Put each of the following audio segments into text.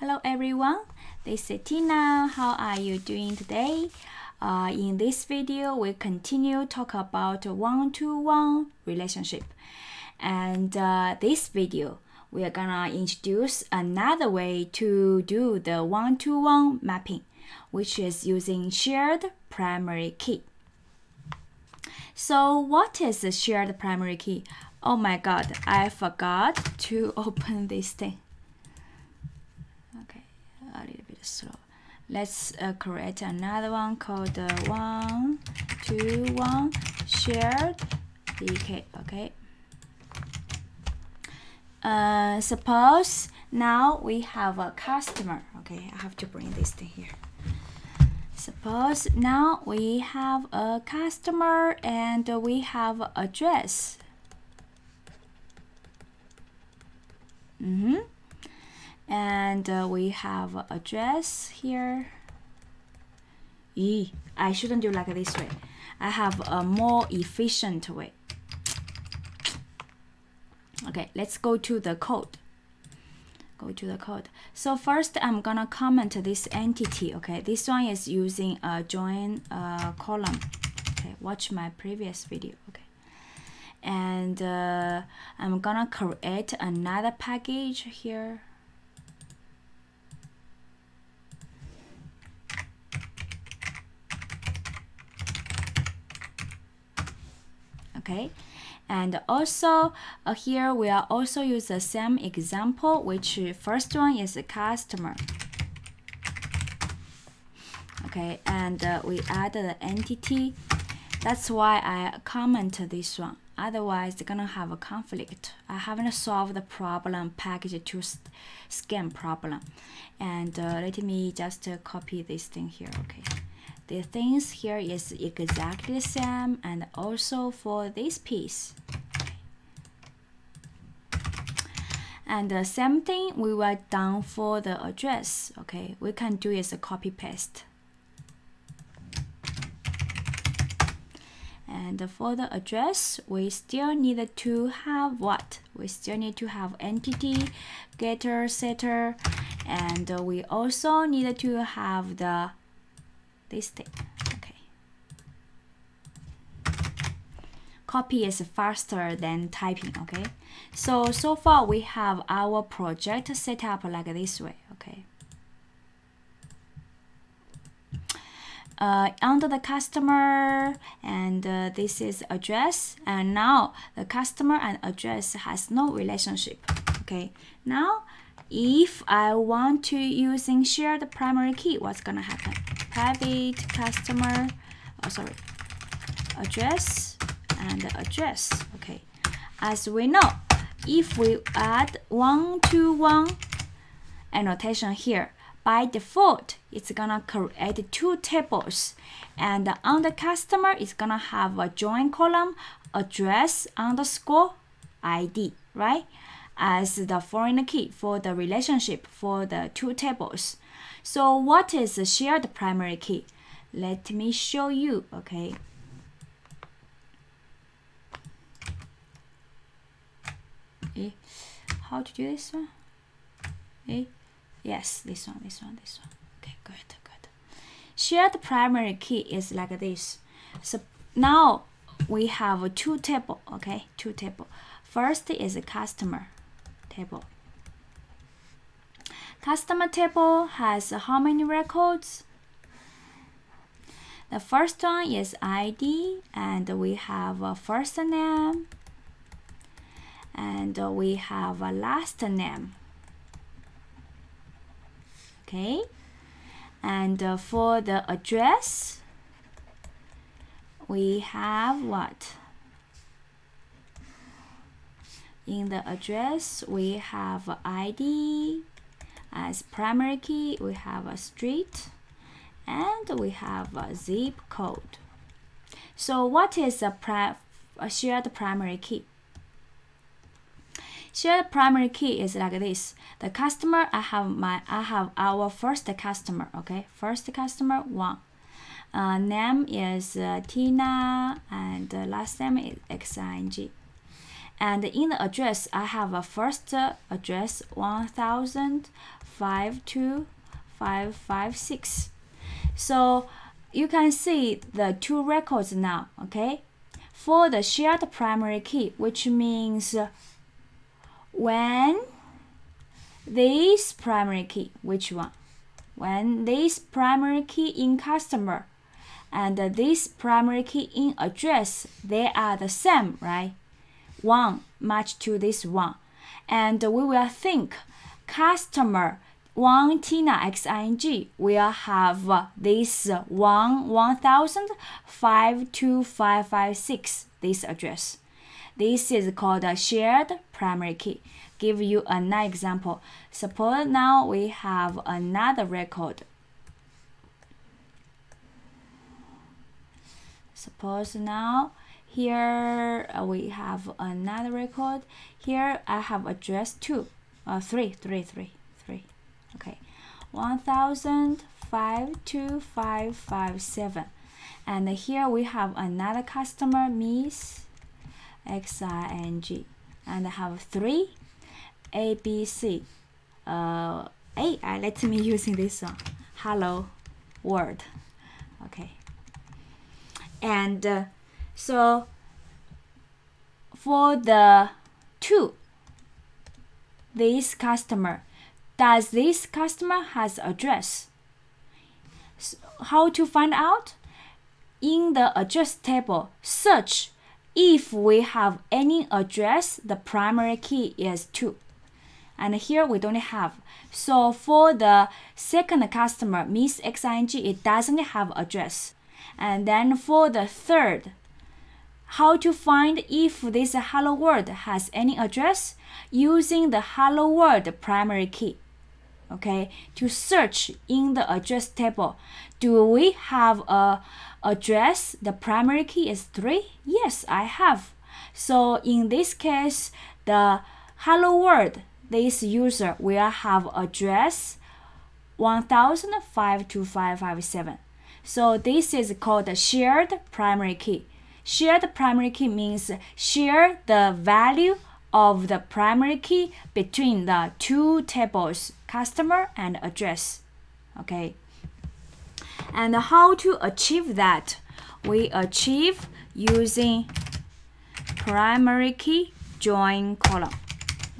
Hello everyone, this is Tina. How are you doing today? Uh, in this video, we continue talk about one-to-one relationship. And uh, this video, we are gonna introduce another way to do the one-to-one mapping, which is using shared primary key. So what is the shared primary key? Oh my god, I forgot to open this thing a little bit slow. Let's uh, create another one called uh, one, two, one, shared PK, okay? Uh, suppose now we have a customer, okay? I have to bring this thing here. Suppose now we have a customer and we have address. Mm-hmm and uh, we have address here. E I shouldn't do like this way. I have a more efficient way. Okay let's go to the code. Go to the code. So first I'm gonna comment this entity okay? This one is using a join uh, column. Okay watch my previous video okay? And uh, I'm gonna create another package here okay? And also uh, here we are also use the same example which first one is a customer. Okay and uh, we add the entity. That's why I comment this one. Otherwise they're gonna have a conflict. I haven't solved the problem package to scan problem. And uh, let me just uh, copy this thing here okay the things here is exactly the same and also for this piece. And the same thing we will done for the address okay? We can do is a copy paste. And for the address we still need to have what? We still need to have entity getter setter and we also need to have the this thing okay. Copy is faster than typing okay? So so far we have our project set up like this way okay? Uh, under the customer and uh, this is address and now the customer and address has no relationship okay? Now if I want to using shared primary key what's gonna happen? Private customer oh sorry address and address okay. As we know if we add one to one annotation here by default it's gonna create two tables. And on the customer it's gonna have a join column address underscore id right as the foreign key for the relationship for the two tables so what is a shared primary key? Let me show you, okay? Eh, how to do this one? Eh, yes, this one, this one, this one. Okay, good, good. Shared primary key is like this. So now we have two table, okay? Two table. First is a customer table. Customer table has how many records? The first one is ID and we have a first name and we have a last name. Okay, and for the address, we have what? In the address, we have ID, as primary key, we have a street and we have a zip code. So what is a, a shared primary key? Shared primary key is like this. The customer, I have my, I have our first customer, okay? First customer, one. Uh, name is uh, Tina and uh, last name is XING. And in the address I have a first address 10052556 so you can see the two records now okay? For the shared primary key which means when this primary key which one? When this primary key in customer and this primary key in address they are the same right one match to this one and we will think customer one Tina XING will have uh, this one one thousand five two five five six this address. This is called a shared primary key. Give you another example. Suppose now we have another record. Suppose now here uh, we have another record. Here I have address two, uh, three, three, three, three. Okay, one thousand five two five five seven, and here we have another customer, Miss X I N G, and I have three, A B C. Uh, A, uh, let me using this one. Hello, world. Okay, and. Uh, so for the two, this customer, does this customer has address? So how to find out? In the address table, search if we have any address, the primary key is 2. And here we don't have. So for the second customer, Miss XING, it doesn't have address. And then for the third, how to find if this hello world has any address? Using the hello world primary key. Okay to search in the address table. Do we have a address? The primary key is 3 yes i have. So in this case the hello world this user will have address 10052557 so this is called shared primary key Share the primary key means share the value of the primary key between the two tables, customer and address. Okay. And how to achieve that? We achieve using primary key join column.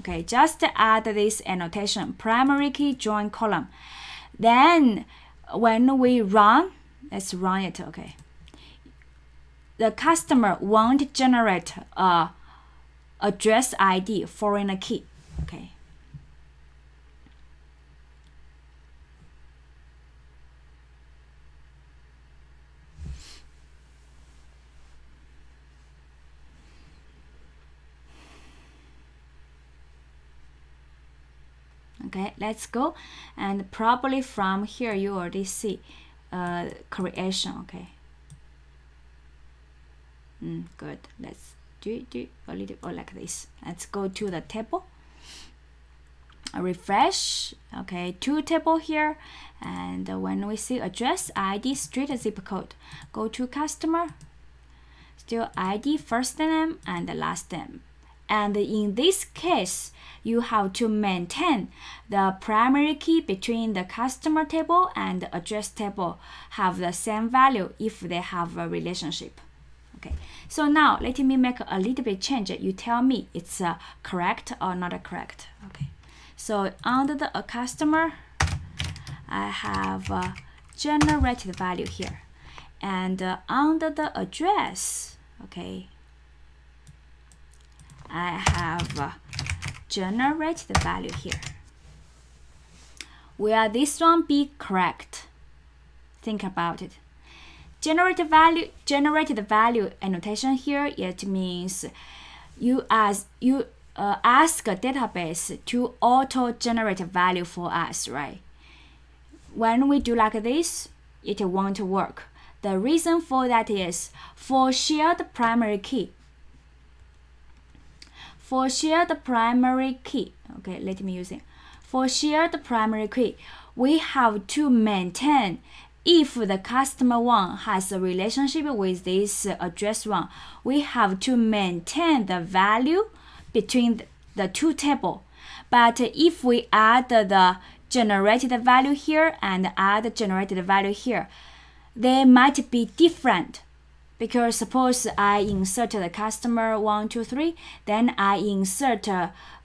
Okay, just add this annotation, primary key join column. Then when we run, let's run it, okay the customer won't generate a address ID foreign key. Okay. okay let's go and probably from here you already see uh, creation okay mm, good. Let's do do a little or like this. Let's go to the table. Refresh. Okay two table here. And when we see address id street zip code. Go to customer. Still id first name and the last name. And in this case you have to maintain the primary key between the customer table and address table. Have the same value if they have a relationship Okay, so now let me make a little bit change. You tell me it's uh, correct or not correct. Okay, so under the uh, customer, I have uh, generated value here. And uh, under the address, okay, I have uh, generated value here. Will this one be correct? Think about it generated value generated value annotation here. It means you as you uh, ask a database to auto generate value for us right? When we do like this it won't work. The reason for that is for shared primary key. For shared primary key okay let me use it. For shared primary key we have to maintain if the customer one has a relationship with this address one, we have to maintain the value between the two table. But if we add the generated value here and add generated value here, they might be different because suppose I insert the customer one, two, three, then I insert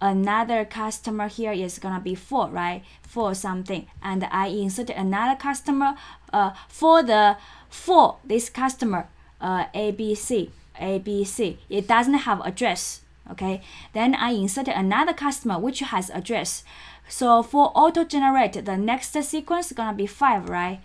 another customer here is gonna be four, right? For something, and I insert another customer uh, for the for this customer uh, ABC, ABC. It doesn't have address, okay? Then I insert another customer which has address. So for auto generate, the next sequence is gonna be five, right?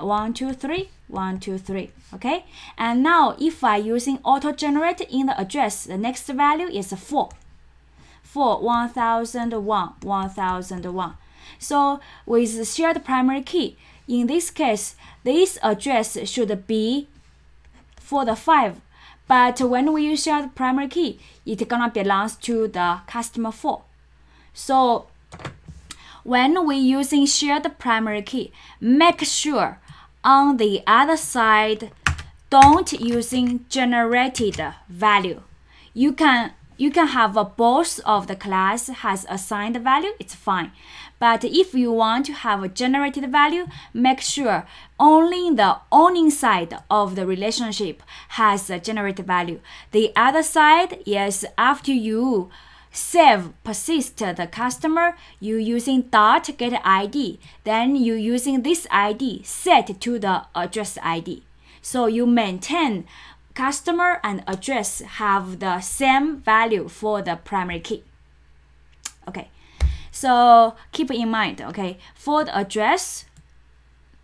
One, two, three, one, two, three. Okay. And now if I using auto generate in the address, the next value is four. Four, one thousand one, one thousand one. So with shared primary key, in this case, this address should be for the five. But when we use shared primary key, it gonna belongs to the customer four. So when we using shared primary key, make sure on the other side, don't using generated value. You can you can have a both of the class has assigned value, it's fine. But if you want to have a generated value, make sure only the owning side of the relationship has a generated value. The other side is after you save persist the customer you using dot get id then you using this id set to the address id so you maintain customer and address have the same value for the primary key. Okay. So keep in mind okay for the address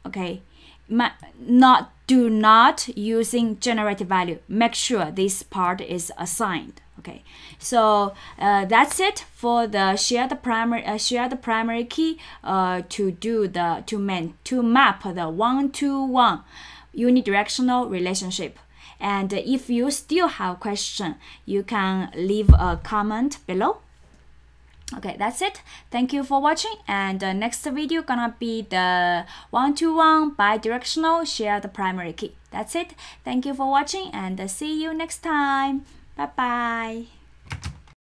okay not do not using generated value. Make sure this part is assigned okay. So uh, that's it for the shared primary uh, shared primary key uh, to do the to man to map the one to one unidirectional relationship. And if you still have question you can leave a comment below. Okay that's it. Thank you for watching and the next video gonna be the one-to-one bidirectional shared primary key. That's it. Thank you for watching and see you next time 拜拜。